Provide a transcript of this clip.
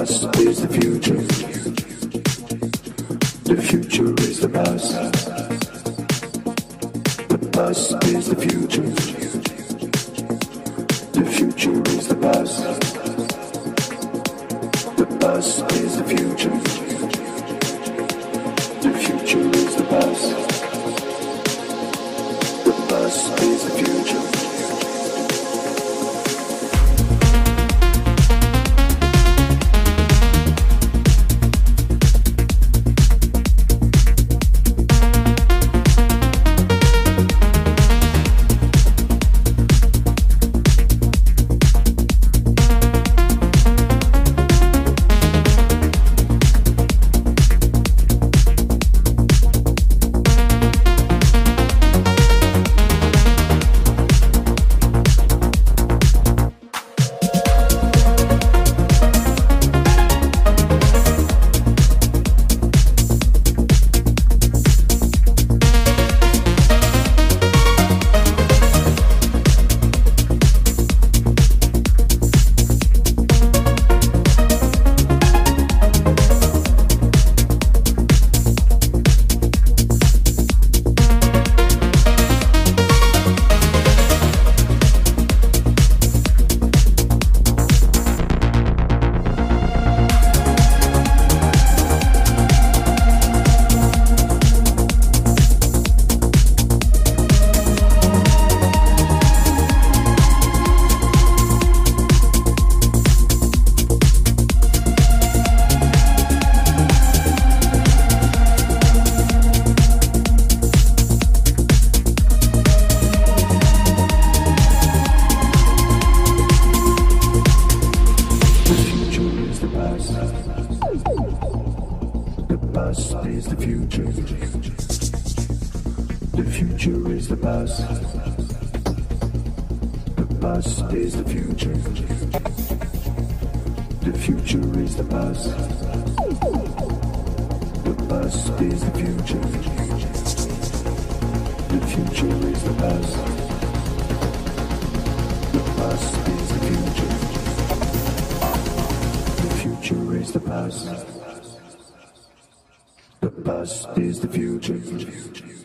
is the future. The future is the bus. The bus is the future. The future is the bus. The bus is the future. Future. The future is the past. The past is the future. The future is the past. The past is the future. The future is the past. The past is the future. The future is the bus. The past is the future.